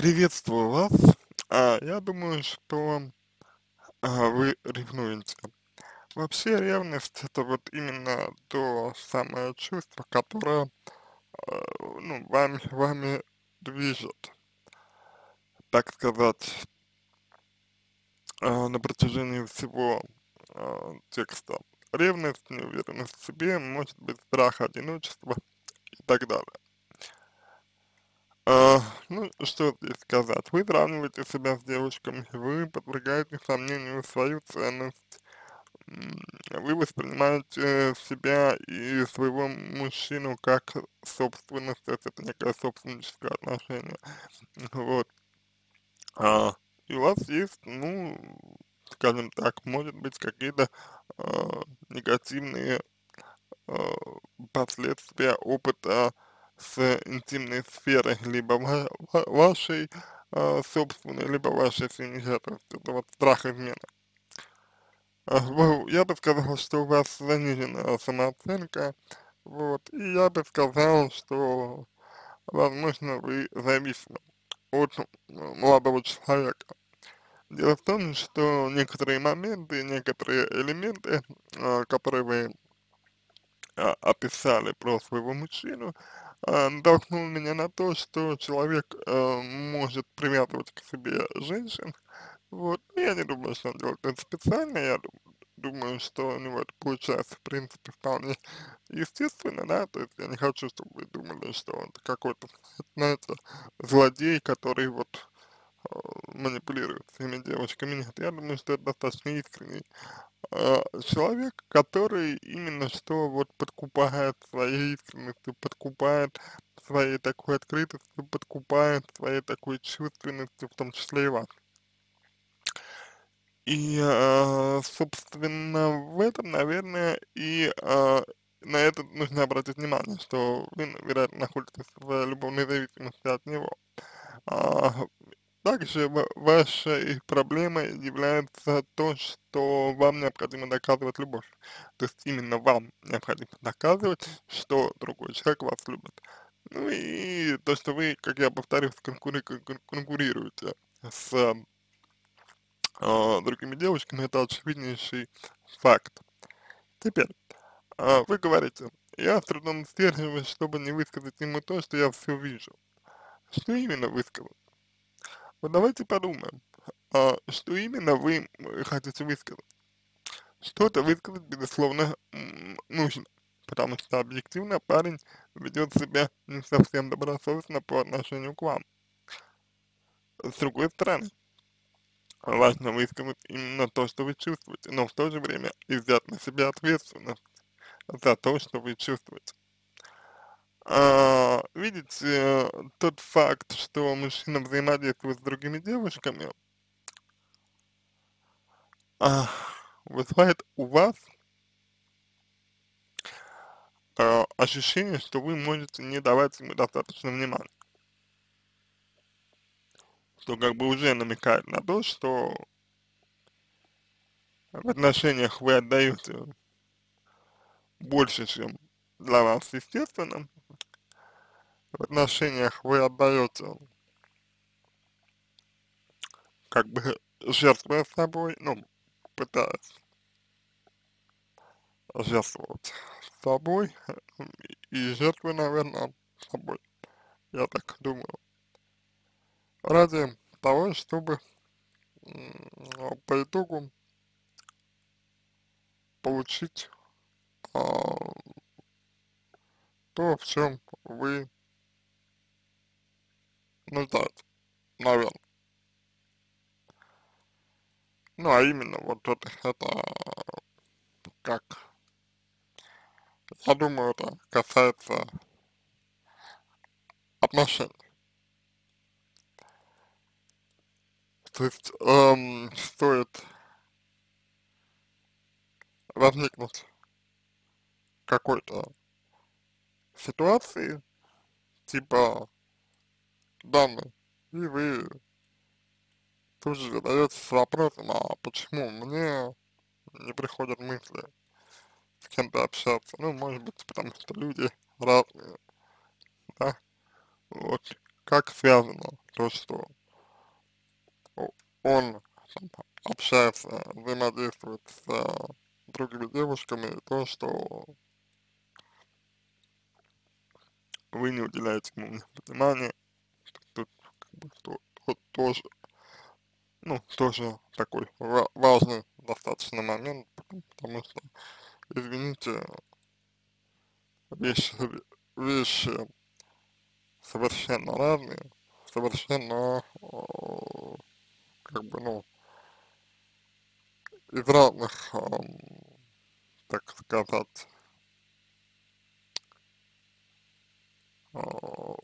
Приветствую вас. А, я думаю, что а, вы ревнуете. Вообще ревность это вот именно то самое чувство, которое а, ну, вами, вами движет, так сказать, а, на протяжении всего а, текста. Ревность, неуверенность в себе, может быть страх одиночества и так далее. А, ну, что здесь сказать, вы сравниваете себя с девушками, вы подвергаете сомнению свою ценность, вы воспринимаете себя и своего мужчину как собственность, то это некое собственническое отношение, вот, а, и у вас есть, ну, скажем так, может быть, какие-то а, негативные а, последствия опыта с интимной сферы, либо ва ва вашей а, собственной, либо вашей семьи, то есть это вот страх измены. А, я бы сказал, что у вас заниженная самооценка, вот, и я бы сказал, что, возможно, вы зависимы от молодого человека. Дело в том, что некоторые моменты, некоторые элементы, а, которые вы описали про своего мужчину, а, натолкнул меня на то, что человек а, может привязывать к себе женщин, вот, ну, я не думаю, что он делает это специально, я думаю, что у него это получается, в принципе, вполне естественно, да, то есть я не хочу, чтобы вы думали, что он какой-то, знаете, злодей, который вот э, манипулирует своими девочками, нет, я думаю, что это достаточно искренний э, человек, который именно что вот подкупает своей искренностью, подкупает своей такой открытостью, подкупает своей такой чувственностью, в том числе и вас. И, э, собственно, в этом, наверное, и э, на это нужно обратить внимание, что вы, вероятно, находитесь в любовной зависимости от него. А, также вашей проблемой является то, что вам необходимо доказывать любовь. То есть именно вам необходимо доказывать, что другой человек вас любит. Ну и то, что вы, как я повторюсь, конкури конкурируете с э, другими девочками, это очевиднейший факт. Теперь, э, вы говорите, я с трудом сдерживаюсь, чтобы не высказать ему то, что я все вижу. Что именно высказать? Вот давайте подумаем, а, что именно вы хотите высказать. Что-то высказать, безусловно, нужно, потому что объективно парень ведет себя не совсем добросовестно по отношению к вам. С другой стороны, важно высказать именно то, что вы чувствуете, но в то же время и взять на себя ответственность за то, что вы чувствуете. А, видите, тот факт, что мужчина взаимодействует с другими девушками, а, вызывает у вас а, ощущение, что вы можете не давать ему достаточно внимания. Что как бы уже намекает на то, что в отношениях вы отдаете больше, чем для вас естественно, в отношениях вы отдаете. Как бы жертвуя собой, ну, пытаясь жертвовать собой и жертвуя, наверное, собой, я так думаю, ради того, чтобы по итогу получить а, то, в чем вы нуждаетесь, наверное. Ну, а именно, вот это, это как, я думаю, это касается отношений. То есть, эм, стоит возникнуть какой-то ситуации, типа данной, и вы тут же задаетесь вопросом, а почему мне не приходят мысли с кем-то общаться, ну, может быть, потому что люди разные, да, вот, как связано то, что он общается, взаимодействует с э, другими девушками, и то, что вы не уделяете ему внимания, как бы то, то, тоже, ну, тоже такой важный достаточно момент, потому что, извините, вещи, вещи совершенно разные, совершенно, как бы, ну, из разных, так сказать,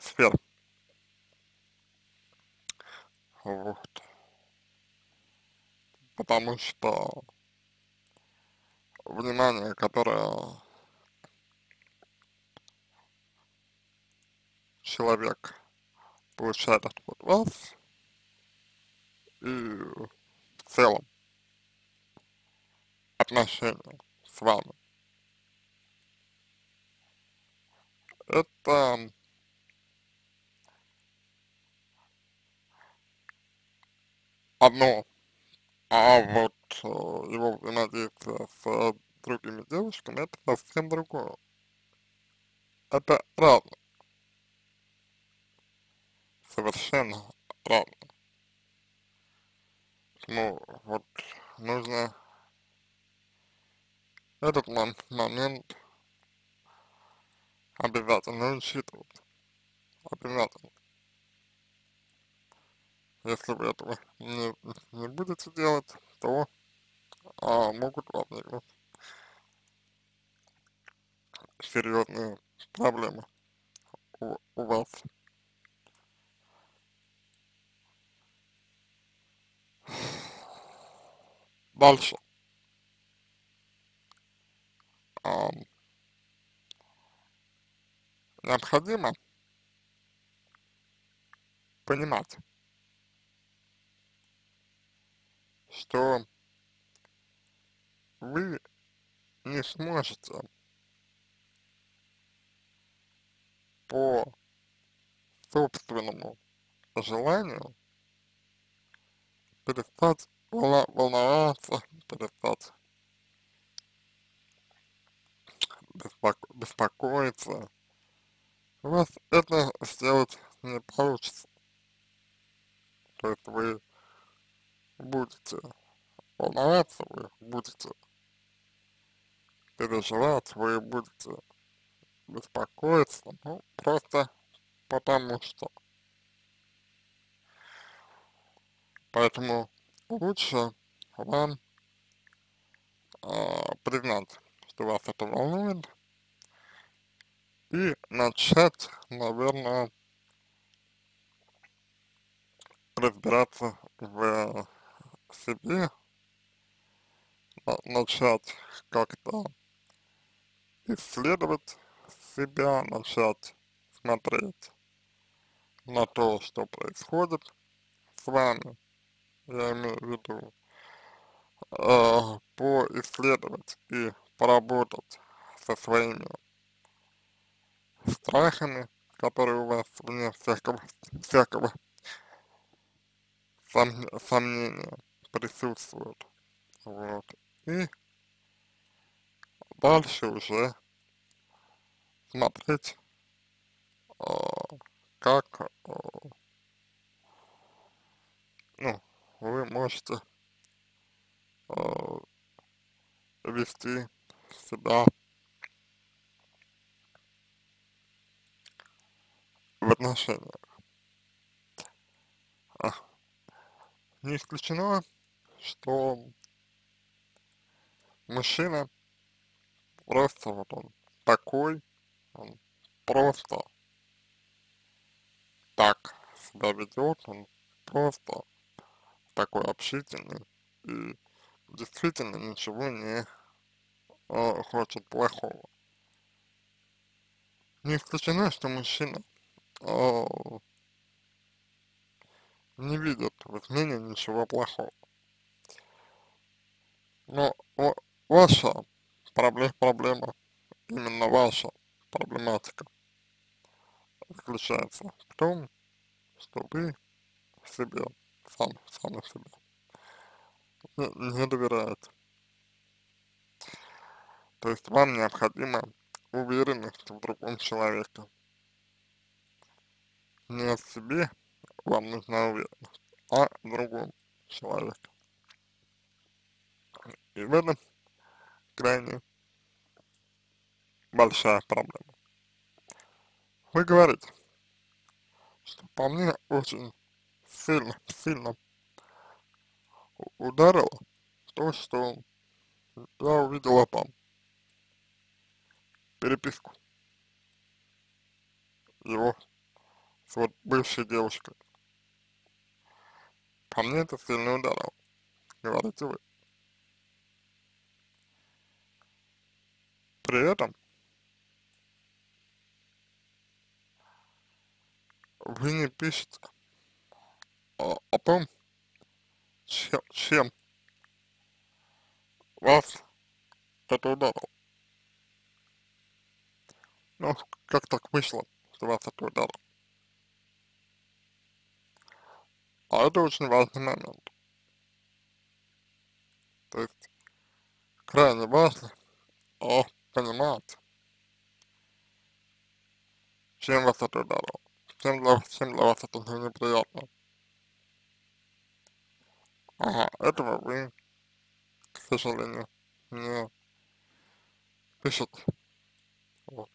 сфер. Вот. Потому что внимание, которое человек получает от вас и в целом отношения с вами. Это одно, а вот э, его взаимодействие с другими девушками это совсем другое. Это разное. Совершенно разное. Ну, вот нужно этот момент обязательно учитывать. Обязательно. Если вы этого не, не будете делать, то а, могут возникнуть серьезные проблемы у, у вас. Дальше. Um, необходимо понимать, что вы не сможете по собственному желанию перестать волноваться, перестать беспоко беспокоиться, у вас это сделать не получится. То есть вы будете волноваться, вы будете переживать, вы будете беспокоиться, ну, просто потому что. Поэтому лучше вам э, признать, что вас это волнует, и начать, наверное, разбираться в себе, начать как-то исследовать себя, начать смотреть на то, что происходит с вами, я имею в виду, э, поисследовать и поработать со своими страхами, которые у вас вне всякого, всякого сом, сомнения присутствуют. Вот. И дальше уже смотреть, э, как э, ну, вы можете э, вести себя в отношениях. Не исключено, что мужчина просто вот он такой, он просто так себя ведет, он просто такой общительный и действительно ничего не э, хочет плохого. Не исключено, что мужчина э, не видят в измене ничего плохого. Но ваша проблема, проблема, именно ваша проблематика заключается в том, что вы себе, сам, сами себе, не, не доверяете. То есть вам необходима уверенность в другом человеке. Не в себе вам нужна уверенность, а в другом человеке. И в этом крайне большая проблема. Вы говорите, что по мне очень сильно, сильно ударило то, что я увидела там переписку его с вот бывшей девушкой. По мне это сильно ударило, говорите вы. При этом вы не пишете о, о том, чем, чем вас это ударило. Ну, как так вышло, что вас это ударило? А это очень важный момент. То есть, крайне важно о, понимать, чем вас это ударило, чем для, чем для вас это неприятно. Ага, этого вы, к сожалению, не пишете. Вот.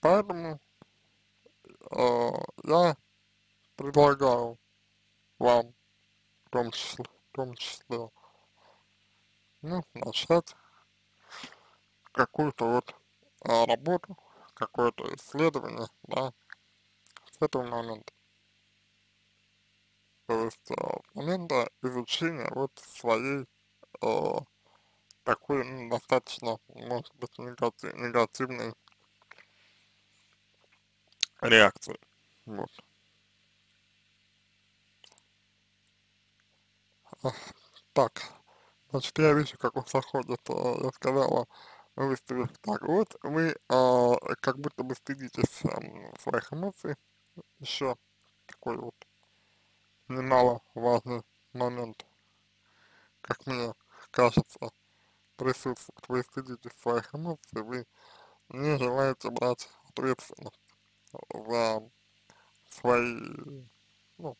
Поэтому э, я предлагаю вам, в том числе, в том числе, ну, начать какую-то вот а, работу, какое-то исследование, да, с этого момента. То есть а, момента изучения вот своей а, такой ну, достаточно, может быть, негатив, негативной реакции. Вот. Так, значит, я вижу, как он заходит, я сказала, вы выставили так, вот вы а, как будто бы стыдитесь а, своих эмоций, еще такой вот немаловажный момент, как мне кажется, присутствует, вы стыдитесь своих эмоций, вы не желаете брать ответственность за свои, ну,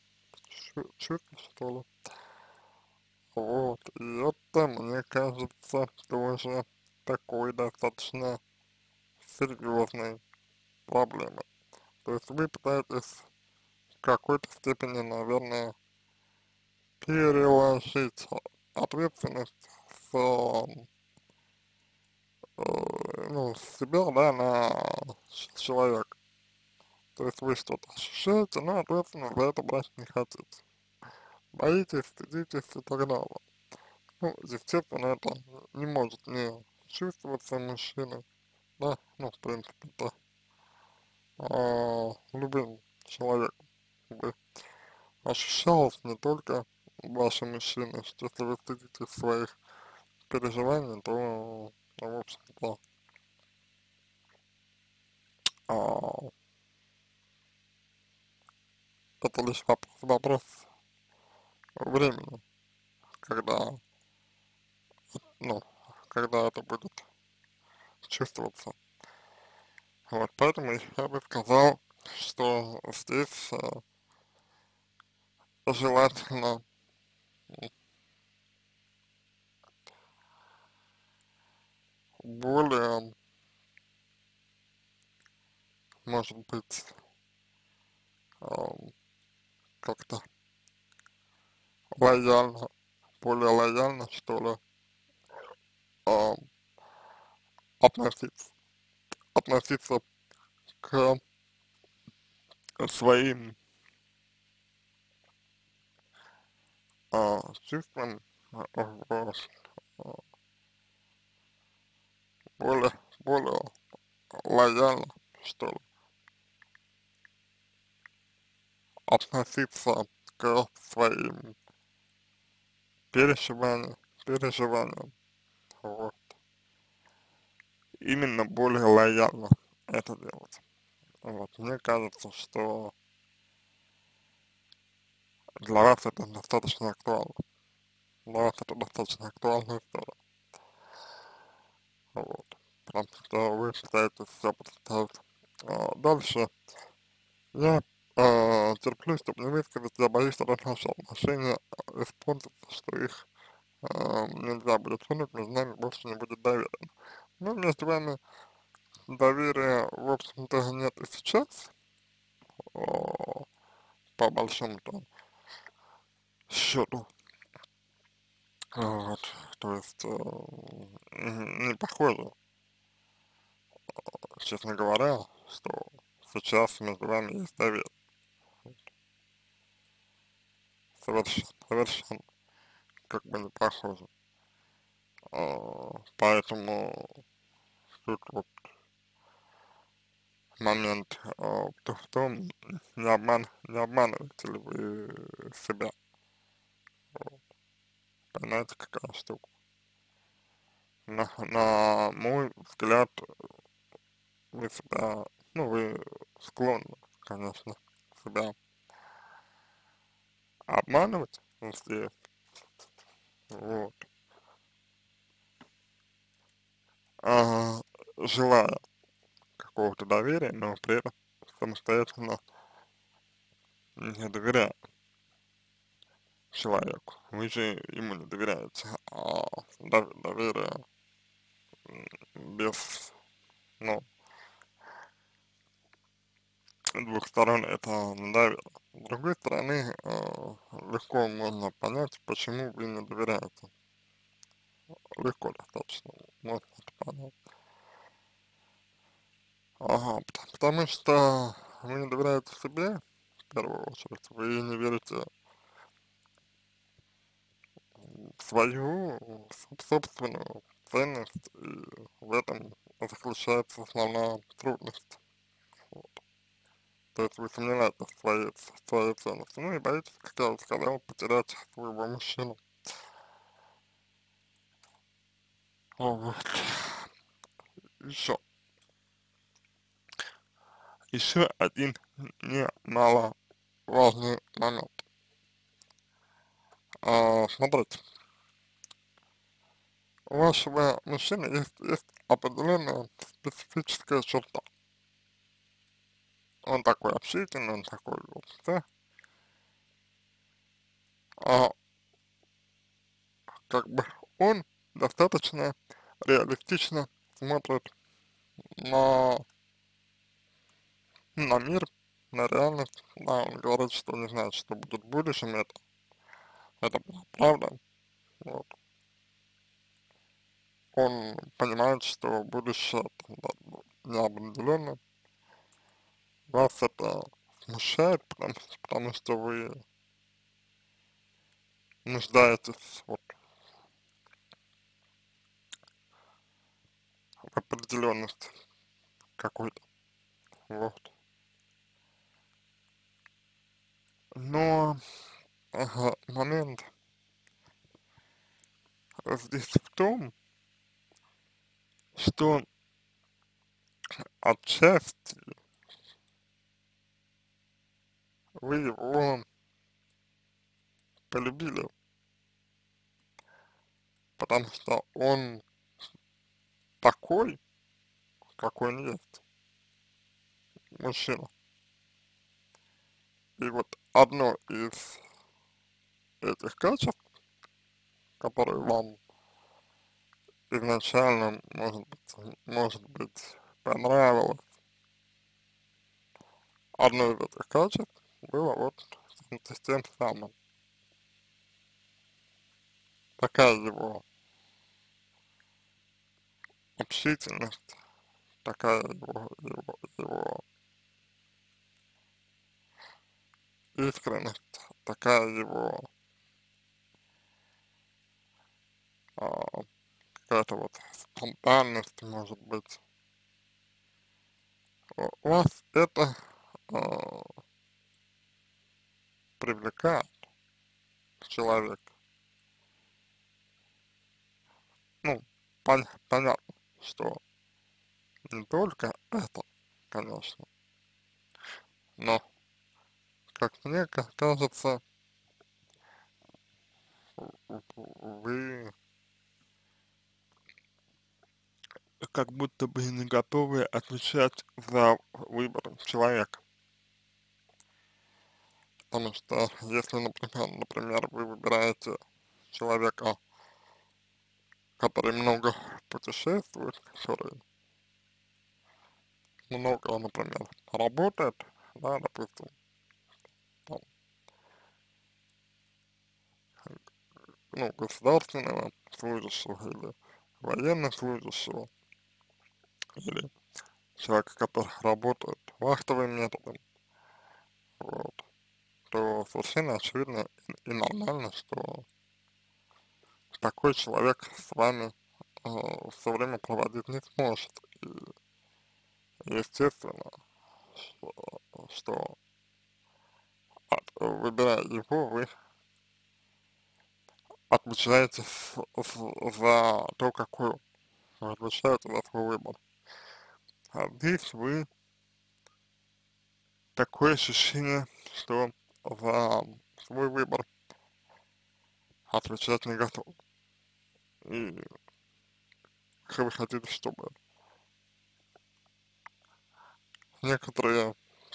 чувства, что ли, вот, и это, мне кажется, тоже такой достаточно серьезной проблемой. То есть вы пытаетесь в какой-то степени, наверное, переложить ответственность с, э, ну, с себя, да, на человека. То есть вы что-то ощущаете, но ответственность за это брать не хотите боитесь, стыдитесь и так далее. Ну, естественно, это не может не чувствоваться мужчиной, да, ну, в принципе, это а, любым человеком бы ощущалось не только вашим мужчиной, что если вы стыдитесь своих переживаний, то, ну, в общем-то, а, это лишь вопрос, вопрос времени, когда, ну, когда это будет чувствоваться. Вот, поэтому я бы сказал, что здесь э, желательно более, может быть, э, как-то лояльно, более лояльно, что ли, э, относиться, относиться к своим э, чувствам э, более, более лояльно, что ли, относиться к своим переживания, переживания, вот. Именно более лояльно это делать. Вот, мне кажется, что для вас это достаточно актуально. Для вас это достаточно актуальная история. Вот. Потому что вы пытаетесь все представить. А, дальше. Я э, терплю, чтобы не высказать, я боюсь, что наши отношения испортятся, что их э, нельзя будет сунуть, между нами больше не будет доверия. Ну, между вами доверия, в общем-то, нет и сейчас, о, по большому-то счету. Вот, то есть, э, не похоже, честно говоря, что сейчас между вами есть доверие. Совершенно, совершенно, как бы не похоже. А, поэтому тут вот момент а, в том, не, обман, не обманываете ли вы себя. Вот. Понимаете, какая штука. На, на мой взгляд, вы себя, ну, вы склонны, конечно, себя обманывать, если, вот, а, желая какого-то доверия, но при этом самостоятельно не доверяя человеку. Вы же ему не доверяете, а доверие без, ну, двух сторон это надавило. С другой стороны, э, легко можно понять, почему вы не доверяете. Легко достаточно можно это понять. Ага, потому что вы не доверяете себе, в первую очередь, вы не верите в свою собственную ценность, и в этом заключается основная трудность. То есть вы сомневаетесь в своей, в своей ценности, ну и боитесь, как я уже сказал, потерять своего мужчину. Вот. Еще еще один немаловажный момент. А, смотрите, у вашего мужчины есть, есть определенная специфическая черта. Он такой общительный, он такой вот, да? А, как бы он достаточно реалистично смотрит на на мир, на реальность, да, он говорит, что не знает, что будет в будущем, это, это правда, вот. Он понимает, что будущее да, неопределенно, вас это смущает, потому, потому что вы нуждаетесь вот в определенности какой-то, вот. Но ага, момент здесь в том, что отчасти вы его полюбили, потому что он такой, какой он есть, мужчина. И вот одно из этих качеств, которые вам изначально, может быть, может быть, понравилось, одно из этих качеств было вот с тем самым. Такая его общительность, такая его, его, его искренность, такая его а, какая-то вот спонтанность, может быть. У вас это а, привлекает человек. Ну, пон понятно, что не только это, конечно, но как мне кажется, вы как будто бы не готовы отвечать за выбор человека. Потому что если, например, например, вы выбираете человека, который много путешествует, который много, например, работает, да, допустим, там, ну, государственного служащего или военнослужащего, или человека, который работает вахтовым методом, вот, то совершенно очевидно и нормально, что такой человек с вами э, все время проводить не сможет. И естественно, что, что от, выбирая его, вы отвечаете с, с, за то, какой вы отвечаете за свой выбор. А здесь вы такое ощущение, что за свой выбор отвечать не готов. И вы хотите, чтобы некоторые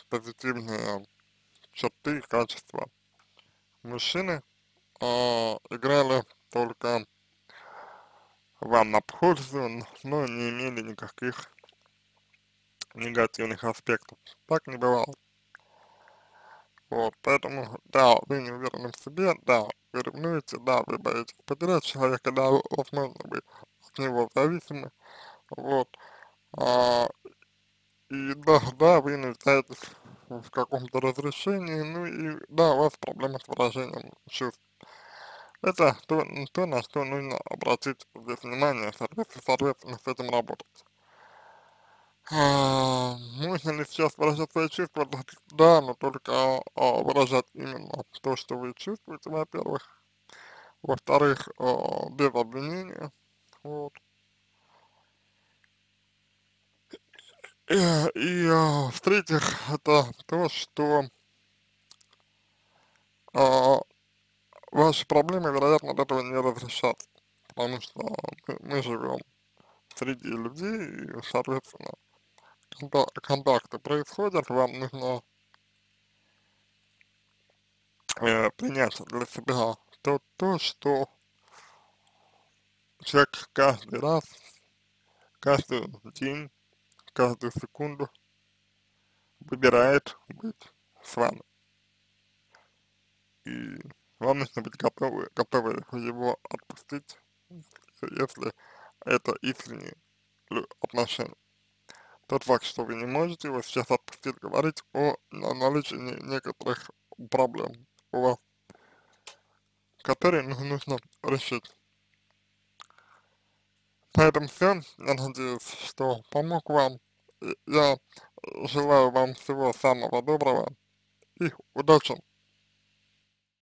позитивные черты и качества мужчины э, играли только вам на пользу, но не имели никаких негативных аспектов. Так не бывало. Вот, поэтому, да, вы не уверены в себе, да, вы ревнуете, да, вы боитесь потерять человека, да, возможно, вы от него зависимы, вот, а, и да, да, вы нуждаетесь в каком-то разрешении, ну и да, у вас проблемы с выражением чувств. Это то, то на что нужно обратить здесь внимание, соответственно, соответственно с этим работать. А, можно ли сейчас выражать свои чувства? Да, но только а, выражать именно то, что вы чувствуете, во-первых. Во-вторых, а, без обвинения. Вот. И, и а, в-третьих, это то, что а, ваши проблемы, вероятно, от этого не разрешатся, потому что мы, мы живем среди людей, и, соответственно, контакты происходят, вам нужно э, принять для себя то, то, что человек каждый раз, каждый день каждую секунду выбирает быть с вами. И вам нужно быть готовы, готовы его отпустить, если это искренние отношения. Тот факт, что вы не можете его сейчас отпустить, говорить о наличии некоторых проблем у вас, которые нужно решить. На этом все. Я надеюсь, что помог вам. Я желаю вам всего самого доброго и удачи.